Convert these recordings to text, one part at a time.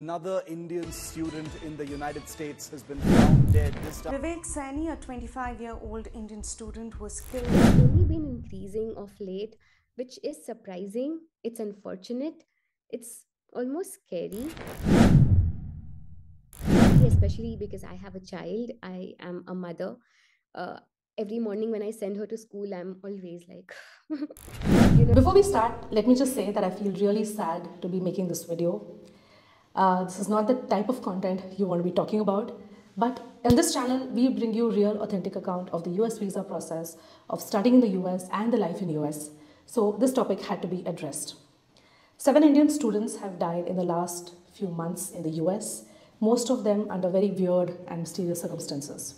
Another Indian student in the United States has been found dead. This time. Vivek Saini, a 25 year old Indian student, was killed. It's only been increasing of late, which is surprising. It's unfortunate. It's almost scary. Especially because I have a child, I am a mother. Uh, every morning when I send her to school, I'm always like, you know. Before we start, let me just say that I feel really sad to be making this video. Uh, this is not the type of content you want to be talking about. But in this channel, we bring you real authentic account of the US visa process, of studying in the US and the life in US. So this topic had to be addressed. Seven Indian students have died in the last few months in the US, most of them under very weird and mysterious circumstances.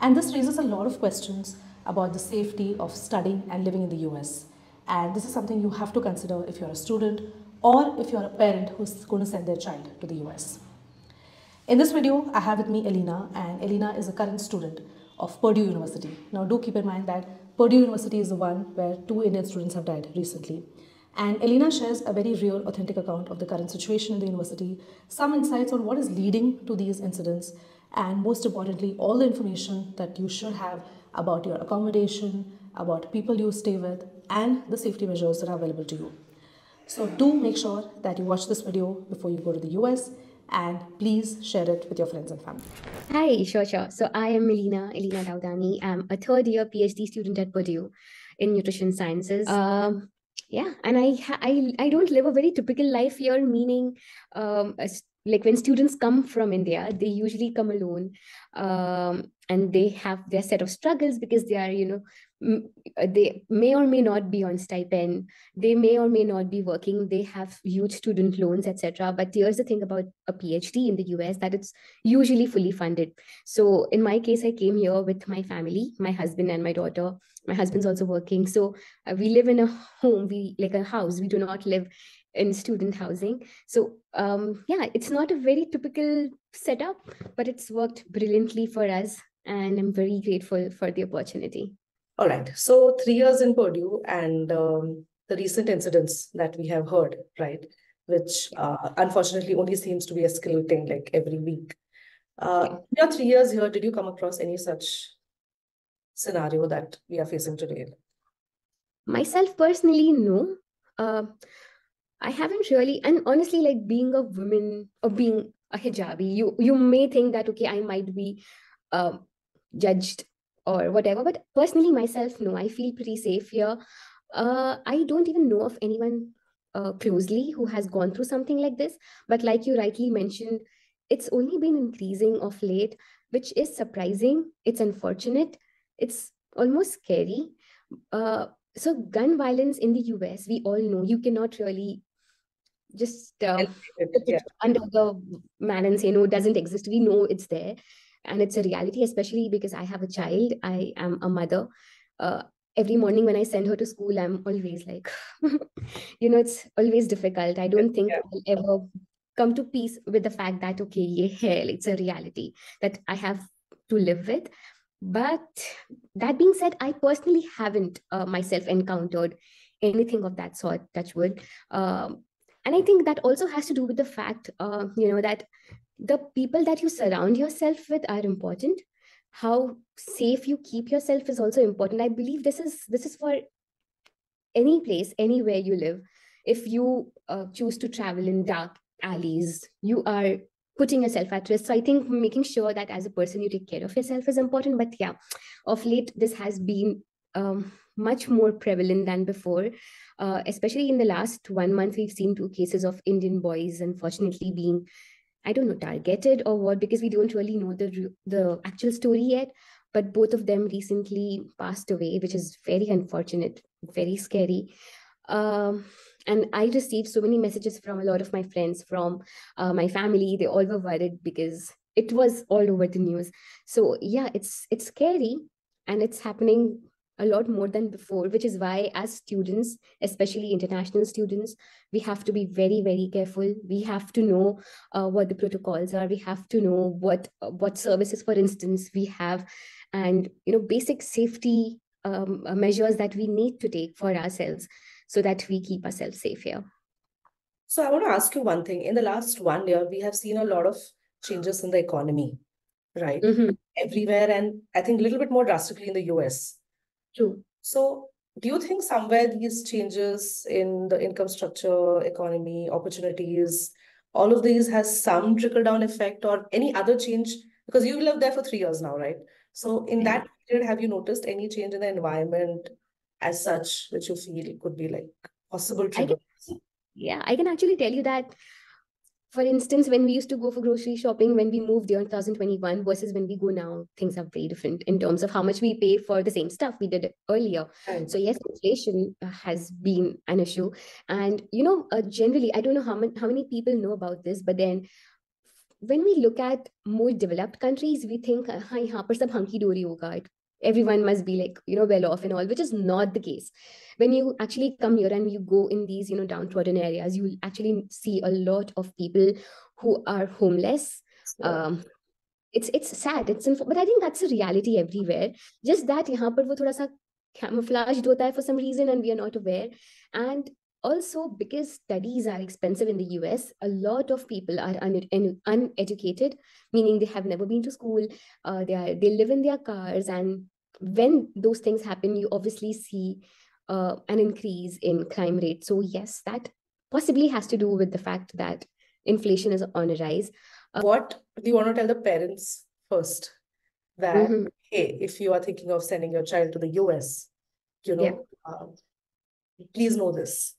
And this raises a lot of questions about the safety of studying and living in the US. And this is something you have to consider if you're a student or if you're a parent who's going to send their child to the US. In this video, I have with me Elena, and Elena is a current student of Purdue University. Now, do keep in mind that Purdue University is the one where two Indian students have died recently. And Elena shares a very real, authentic account of the current situation in the university, some insights on what is leading to these incidents, and most importantly, all the information that you should have about your accommodation, about people you stay with, and the safety measures that are available to you. So do make sure that you watch this video before you go to the US and please share it with your friends and family. Hi, sure, sure. So I am Melina, Elena Daudani. I'm a third year PhD student at Purdue in nutrition sciences. Um, yeah, and I, I I don't live a very typical life here, meaning um, like when students come from India, they usually come alone, um, and they have their set of struggles because they are, you know, uh, they may or may not be on stipend. They may or may not be working. They have huge student loans etc but here's the thing about a phd in the us that it's usually fully funded. So in my case i came here with my family my husband and my daughter. My husband's also working. So uh, we live in a home. We like a house. We do not live in student housing so um, yeah it's not a very typical setup but it's worked brilliantly for us and i'm very grateful for the opportunity all right. So three years in Purdue and um, the recent incidents that we have heard, right, which uh, unfortunately only seems to be escalating like every week. Uh, your three years here, did you come across any such scenario that we are facing today? Myself personally, no. Uh, I haven't really, and honestly, like being a woman or being a hijabi, you you may think that okay, I might be uh, judged or whatever. But personally, myself, no, I feel pretty safe here. Uh, I don't even know of anyone uh, closely who has gone through something like this. But like you rightly mentioned, it's only been increasing of late, which is surprising. It's unfortunate. It's almost scary. Uh, so gun violence in the US, we all know you cannot really just uh, yeah. under the man and say no, it doesn't exist. We know it's there and it's a reality especially because i have a child i am a mother uh, every morning when i send her to school i'm always like you know it's always difficult i don't think yeah. i'll ever come to peace with the fact that okay yeah, hell it's a reality that i have to live with but that being said i personally haven't uh, myself encountered anything of that sort touch wood um, and i think that also has to do with the fact uh, you know that the people that you surround yourself with are important. How safe you keep yourself is also important. I believe this is this is for any place anywhere you live. If you uh, choose to travel in dark alleys you are putting yourself at risk. So i think making sure that as a person you take care of yourself is important. But yeah of late this has been um, much more prevalent than before uh, especially in the last one month we've seen two cases of indian boys unfortunately being I don't know, targeted or what, because we don't really know the the actual story yet. But both of them recently passed away, which is very unfortunate, very scary. Um, and I received so many messages from a lot of my friends, from uh, my family. They all were worried because it was all over the news. So yeah, it's it's scary, and it's happening a lot more than before, which is why, as students, especially international students, we have to be very, very careful. We have to know uh, what the protocols are. We have to know what uh, what services, for instance, we have, and you know, basic safety um, measures that we need to take for ourselves, so that we keep ourselves safe here. So I want to ask you one thing. In the last one year, we have seen a lot of changes in the economy, right? Mm-hmm. Everywhere, and I think a little bit more drastically in the US. True. So do you think somewhere these changes in the income structure, economy, opportunities, all of these has some trickle down effect or any other change? Because you've lived there for three years now, right? So in mm-hmm. that period, have you noticed any change in the environment as such, which you feel could be like possible triggers? yeah, I can actually tell you that for instance, when we used to go for grocery shopping when we moved here in 2021 versus when we go now, things are very different in terms of how much we pay for the same stuff we did earlier. Right. So yes, inflation uh, has been an issue, and you know, uh, generally, I don't know how many how many people know about this, but then when we look at more developed countries, we think, "Hi, यहाँ पर सब hunky dory होगा." everyone must be like you know well off and all which is not the case. When you actually come here and you go in these you know downtrodden areas you actually see a lot of people who are homeless. Um it's it's sad. It's but i think that's a reality everywhere. Just that yahan par wo thoda sa camouflaged hota hai for some reason and we are not aware. And also because studies are expensive in the us a lot of people are un- uneducated meaning they have never been to school uh, they are they live in their cars and when those things happen, you obviously see uh, an increase in crime rate. So yes, that possibly has to do with the fact that inflation is on a rise. Uh, what do you want to tell the parents first? That mm-hmm. hey, if you are thinking of sending your child to the US, you know, yeah. uh, please know this,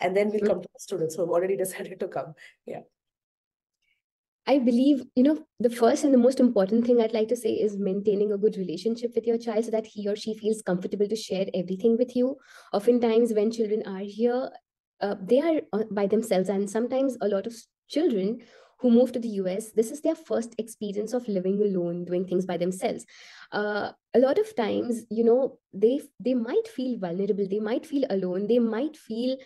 and then we'll mm-hmm. come to the students who have already decided to come. Yeah. I believe, you know, the first and the most important thing I'd like to say is maintaining a good relationship with your child so that he or she feels comfortable to share everything with you. Oftentimes, when children are here, uh, they are uh, by themselves. And sometimes a lot of children who move to the US, this is their first experience of living alone, doing things by themselves. Uh, a lot of times, you know, they they might feel vulnerable, they might feel alone, they might feel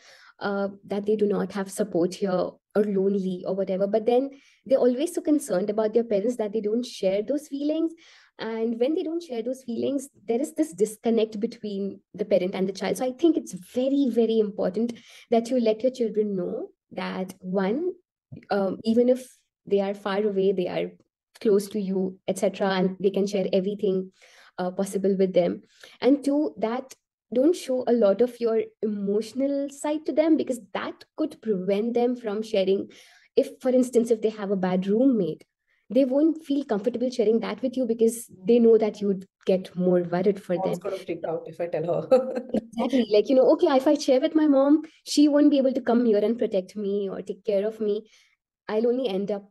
uh, that they do not have support here or lonely or whatever. But then they're always so concerned about their parents that they don't share those feelings. And when they don't share those feelings, there is this disconnect between the parent and the child. So I think it's very, very important that you let your children know that one, um, even if they are far away, they are close to you, etc., and they can share everything uh, possible with them. And two, that don't show a lot of your emotional side to them because that could prevent them from sharing if for instance if they have a bad roommate they won't feel comfortable sharing that with you because they know that you'd get more worried for Mom's them. gonna freak out if I tell her. exactly. Like, you know, okay, if I share with my mom, she won't be able to come here and protect me or take care of me. I'll only end up,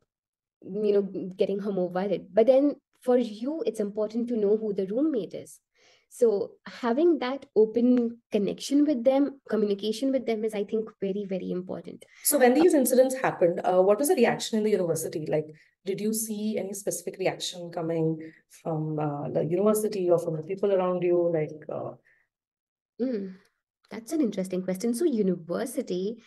you know, getting her more worried. But then for you, it's important to know who the roommate is. So having that open connection with them, communication with them is, I think, very, very important. So when these incidents happened, uh, what was the reaction in the university? Like, did you see any specific reaction coming from uh, the university or from the people around you? Like, uh... mm, that's an interesting question. So university,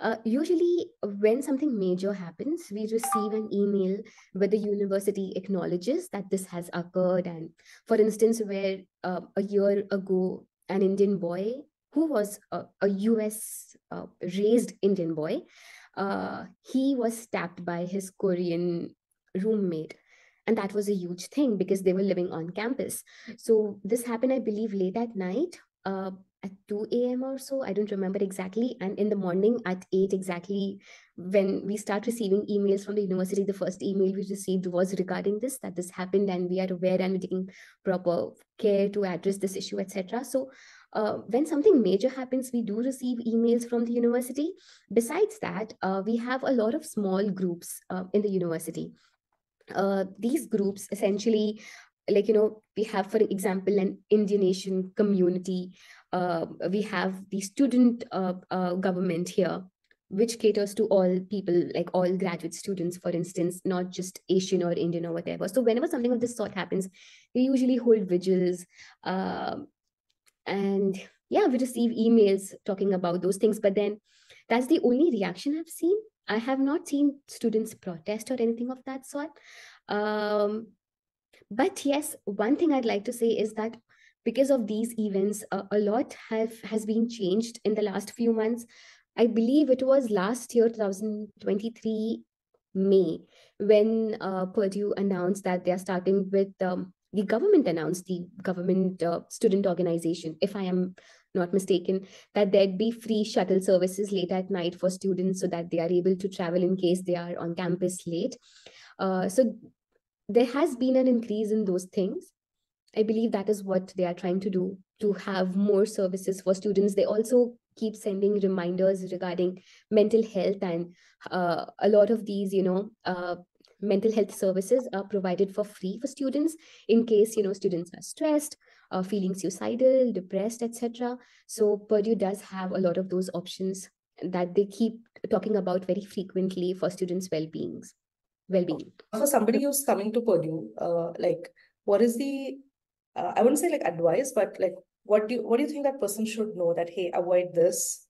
uh, usually, when something major happens, we receive an email where the university acknowledges that this has occurred. And for instance, where uh, a year ago, an Indian boy who was a, a US uh, raised Indian boy, uh, he was stabbed by his Korean roommate. And that was a huge thing because they were living on campus. So this happened, I believe, late at night. Uh, at 2 a.m. or so. I don't remember exactly. And in the morning at 8 exactly, when we start receiving emails from the university, the first email we received was regarding this, that this happened and we are aware and we're taking proper care to address this issue, etc. So uh, when something major happens, we do receive emails from the university. Besides that, uh, we have a lot of small groups uh, in the university. Uh, these groups essentially like you know we have for example an indian asian community we have the student uh, uh, government here which caters to all people like all graduate students for instance not just asian or indian or whatever. So whenever something of this sort happens we usually hold vigils um, and yeah we receive emails talking about those things. But then that's the only reaction i've seen. I have not seen students protest or anything of that sort. Um, but yes one thing i'd like to say is that because of these events uh, a lot have has been changed in the last few months I believe it was last year, 2023 May, when uh, Purdue announced that they are starting with um, the government announced the government uh, student organization, if I am not mistaken, that there'd be free shuttle services late at night for students so that they are able to travel in case they are on campus late. Uh, so there has been an increase in those things. I believe that is what they are trying to do to have more services for students. They also keep sending reminders regarding mental health and uh, a lot of these, you know, uh, mental health services are provided for free for students in case, you know, students are stressed, uh, feeling suicidal, depressed, etc. So Purdue does have a lot of those options that they keep talking about very frequently for students' well-beings, well-being. For somebody who's coming to Purdue, uh, like, what is the uh, I wouldn't say like advice, but like what do you what do you think that person should know that hey, avoid this.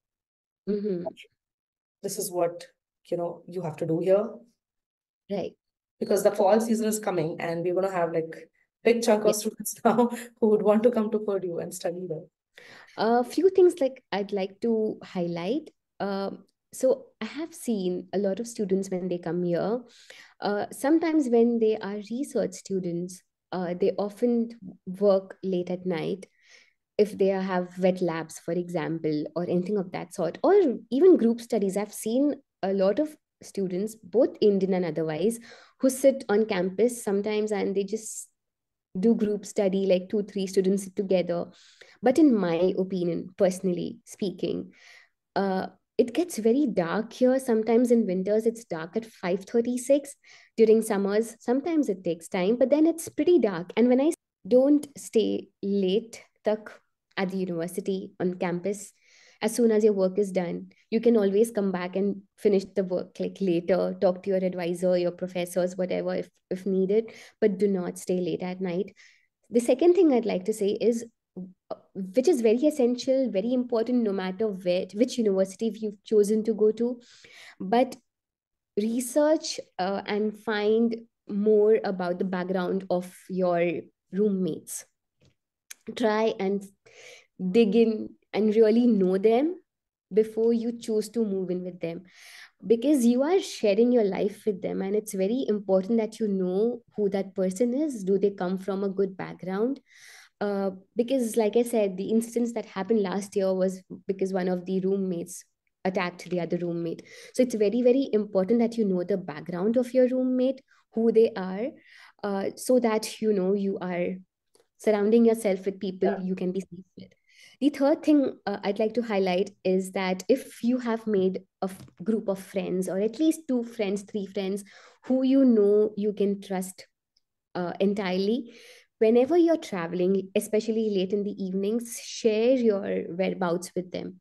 Mm-hmm. This is what you know you have to do here. Right. Because the fall season is coming and we're gonna have like big chunk of students now who would want to come to Purdue and study there. A few things like I'd like to highlight. Um, so I have seen a lot of students when they come here. Uh, sometimes when they are research students, uh, they often work late at night if they have wet labs for example or anything of that sort. Or even group studies. I've seen a lot of students both indian and otherwise who sit on campus sometimes and they just do group study like two three students sit together. But in my opinion personally speaking uh, it gets very dark here. Sometimes in winters it's dark at 5.36 during summers sometimes it takes time but then it's pretty dark. And when i don't stay late tak at the university on campus as soon as your work is done you can always come back and finish the work like later talk to your advisor your professors whatever if, if needed but do not stay late at night. The second thing i'd like to say is which is very essential, very important, no matter where, which university you've chosen to go to. But research uh, and find more about the background of your roommates. Try and dig in and really know them before you choose to move in with them because you are sharing your life with them and it's very important that you know who that person is do they come from a good background uh, because like i said the instance that happened last year was because one of the roommates attacked the other roommate so it's very very important that you know the background of your roommate who they are uh, so that you know you are surrounding yourself with people yeah. you can be safe with the third thing uh, i'd like to highlight is that if you have made a group of friends or at least two friends three friends who you know you can trust uh, entirely whenever you're traveling, especially late in the evenings, share your whereabouts with them.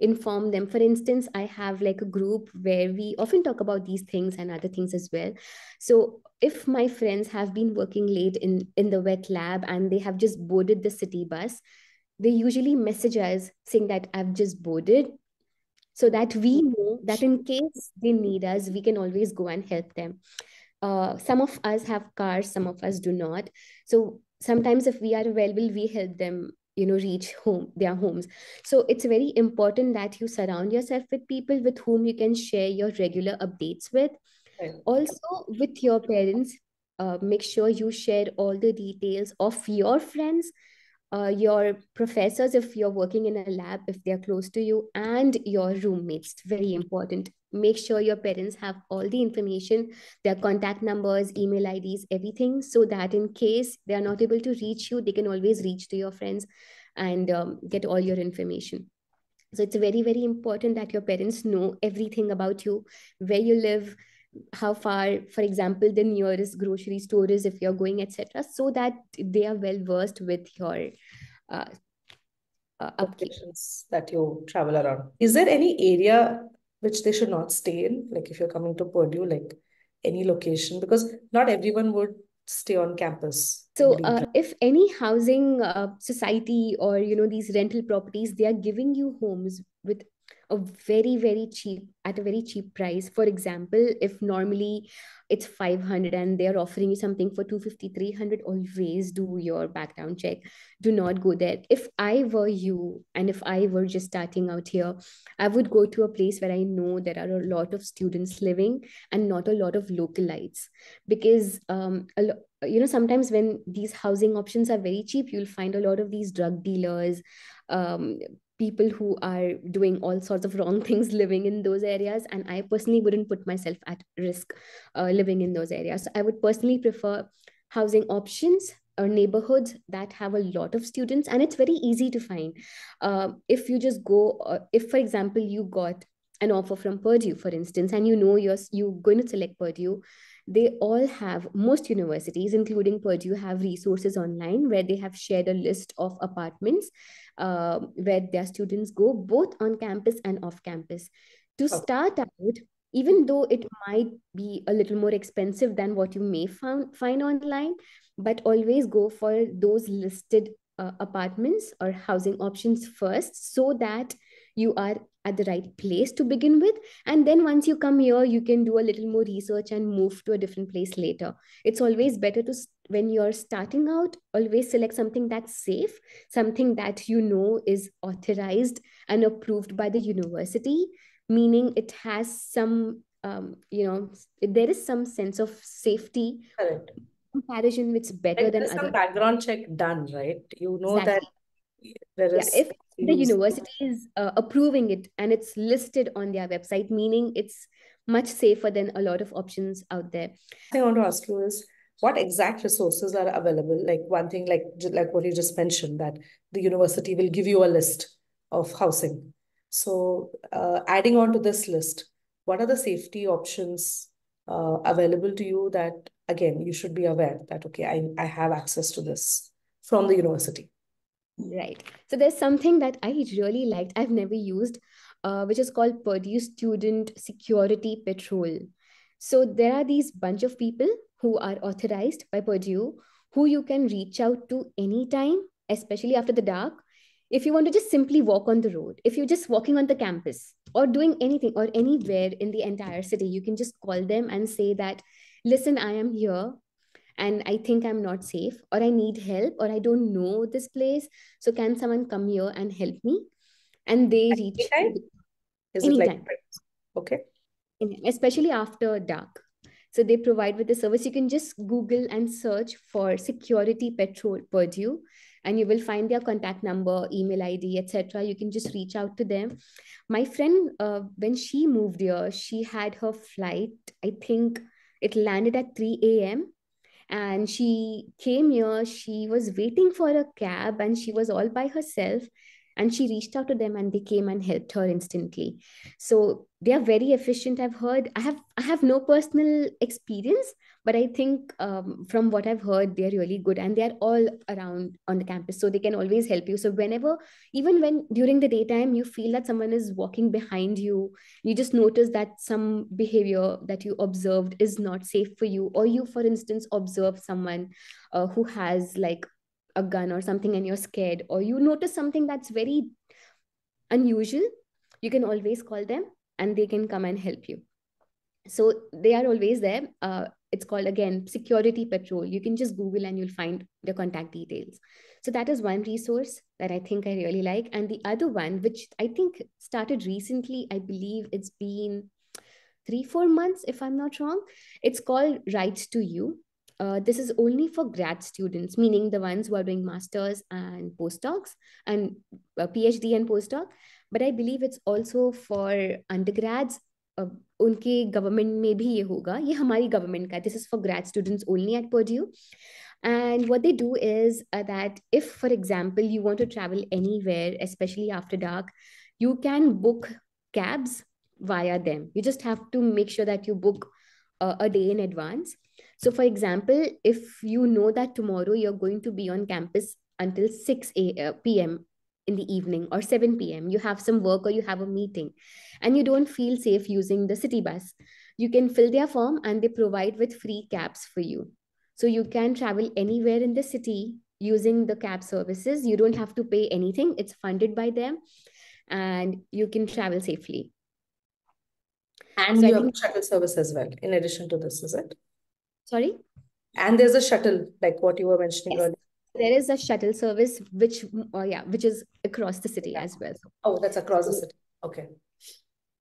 Inform them. For instance, I have like a group where we often talk about these things and other things as well. So if my friends have been working late in, in the wet lab and they have just boarded the city bus, they usually message us saying that I've just boarded so that we know that in case they need us, we can always go and help them uh, some of us have cars some of us do not. So sometimes if we are available we help them you know reach home their homes. So it's very important that you surround yourself with people with whom you can share your regular updates with. Right. also with your parents uh, make sure you share all the details of your friends uh, your professors if you're working in a lab if they're close to you and your roommates very important. Make sure your parents have all the information their contact numbers email ids everything so that in case they are not able to reach you they can always reach to your friends and um, get all your information. So it's very very important that your parents know everything about you where you live how far for example the nearest grocery store is if you're going etc so that they are well versed with your uh, uh, applications that you travel around. Is there any area which they should not stay in? Like if you're coming to purdue like any location? Because not everyone would stay on campus. So uh, if any housing uh, society or you know these rental properties they are giving you homes with a very very cheap at a very cheap price. For example if normally it's 500 and they're offering you something for 250 300 always do your background check. Do not go there. If i were you and if i were just starting out here i would go to a place where i know there are a lot of students living and not a lot of localites. Because um, a lo- you know sometimes when these housing options are very cheap you'll find a lot of these drug dealers um, people who are doing all sorts of wrong things living in those areas and i personally wouldn't put myself at risk uh, living in those areas. So i would personally prefer housing options or neighborhoods that have a lot of students and it's very easy to find. Uh, if you just go uh, if for example you got an offer from purdue for instance and you know you're you're going to select purdue they all have most universities including purdue have resources online where they have shared a list of apartments uh, where their students go both on campus and off campus to Okay. start out even though it might be a little more expensive than what you may found, find online but always go for those listed uh, apartments or housing options first so that you are at the right place to begin with and then once you come here you can do a little more research and move to a different place later it's always better to when you're starting out always select something that's safe something that you know is authorized and approved by the university meaning it has some um, you know there is some sense of safety Correct. comparison which is better than there's some other background check done, right? You know that there is yeah if the university is uh, approving it and it's listed on their website meaning it's much safer than a lot of options out there I want to ask you is what exact resources are available? Like one thing, like like what you just mentioned, that the university will give you a list of housing. So, uh, adding on to this list, what are the safety options uh, available to you that again you should be aware that okay, I I have access to this from the university. Right. So there's something that I really liked, I've never used, uh, which is called Purdue Student Security Patrol. So there are these bunch of people who are authorized by Purdue who you can reach out to anytime, especially after the dark. If you want to just simply walk on the road, if you're just walking on the campus or doing anything or anywhere in the entire city, you can just call them and say that, listen, I am here and I think I'm not safe, or I need help, or I don't know this place. So can someone come here and help me? And they reach, Anytime? Is it like okay? especially after dark. So they provide with the service. You can just Google and search for Security Patrol Purdue, and you will find their contact number, email ID, etc. You can just reach out to them. My friend, uh, when she moved here, she had her flight. I think it landed at 3 a.m. and she came here she was waiting for a cab and she was all by herself. And she reached out to them and they came and helped her instantly. So they are very efficient i've heard. I have i have no personal experience but i think um, from what i've heard they're really good and they're all around on the campus so they can always help you. So whenever even when during the daytime you feel that someone is walking behind you you just notice that some behavior that you observed is not safe for you or you for instance observe someone uh, who has like a gun or something and you're scared or you notice something that's very unusual you can always call them and they can come and help you. So they are always there. Uh, it's called again security patrol. You can just google and you'll find the contact details. So that is one resource that i think i really like. And the other one which i think started recently i believe it's been three four months if i'm not wrong. It's called rights to you. Uh, this is only for grad students meaning the ones who are doing masters and postdocs and uh, phd and postdoc but i believe it's also for undergrads uh, उनके government में भी ये होगा ये हमारी government का this is for grade students only eight Purdue and what they do is uh, that if for example you want to travel anywhere especially after dark you can book cabs via them you just have to make sure that you book uh, a day in advance so for example if you know that tomorrow you're going to be on campus until 6 a, uh, p.m in the evening or 7 p.m. You have some work or you have a meeting and you don't feel safe using the city bus. You can fill their form and they provide with free cabs for you. So you can travel anywhere in the city using the cab services. You don't have to pay anything, it's funded by them. and you can travel safely. And So you have think- a shuttle service as well, in addition to this, is it? Sorry? And there's a shuttle, like what you were mentioning Yes. earlier. There is a shuttle service which, uh, yeah, which is across the city Yeah. as well. Oh, that's across the city. Okay.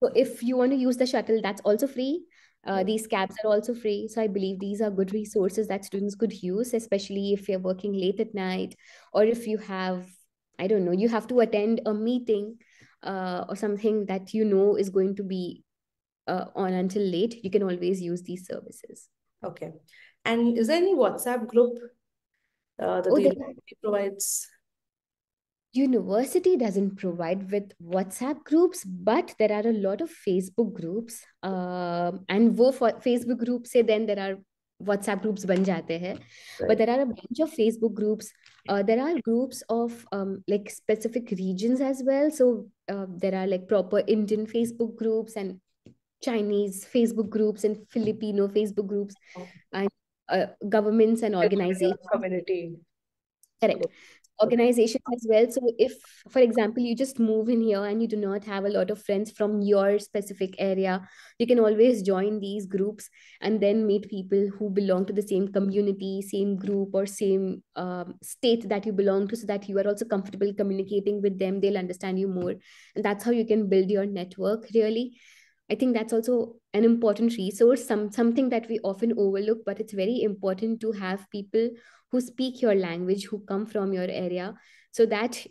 So if you want to use the shuttle, that's also free. Uh, these cabs are also free. So I believe these are good resources that students could use, especially if you're working late at night or if you have, I don't know, you have to attend a meeting uh, or something that you know is going to be uh, on until late. You can always use these services. Okay. And is there any WhatsApp group uh, that oh, the university provides? University doesn't provide with WhatsApp groups, but there are a lot of Facebook groups. Um, and wo Facebook groups say then there are WhatsApp groups ban jate hai. Right. But there are a bunch of Facebook groups. Uh, there are groups of um, like specific regions as well. So uh, there are like proper Indian Facebook groups and Chinese Facebook groups and Filipino Facebook groups. Oh. And uh, governments and organizations. Community. Correct. Organizations as well. So if, for example, you just move in here and you do not have a lot of friends from your specific area, you can always join these groups and then meet people who belong to the same community, same group, or same um, state that you belong to, so that you are also comfortable communicating with them. They'll understand you more. And that's how you can build your network, really. I think that's also an important resource, some something that we often overlook, but it's very important to have people who speak your language, who come from your area, so that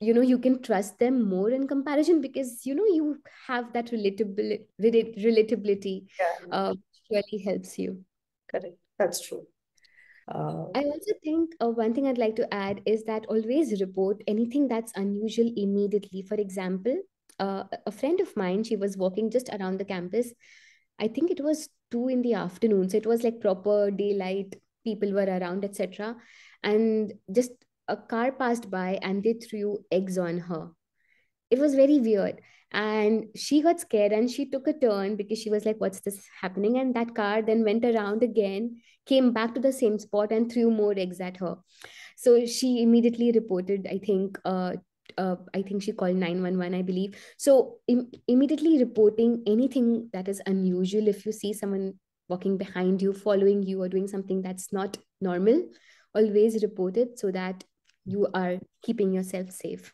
you know you can trust them more in comparison because you know you have that relatability, relatability, Yeah, uh, which really helps you. correct. That's true. Uh, I also think uh, one thing I'd like to add is that always report anything that's unusual immediately. For example, uh, a friend of mine, she was walking just around the campus. I think it was two in the afternoon, so it was like proper daylight. People were around, etc. And just a car passed by, and they threw eggs on her. It was very weird, and she got scared, and she took a turn because she was like, "What's this happening?" And that car then went around again came back to the same spot and threw more eggs at her. So she immediately reported, I think, uh, uh, I think she called 911, I believe. So Im- immediately reporting anything that is unusual, if you see someone walking behind you, following you, or doing something that's not normal, always report it so that you are keeping yourself safe.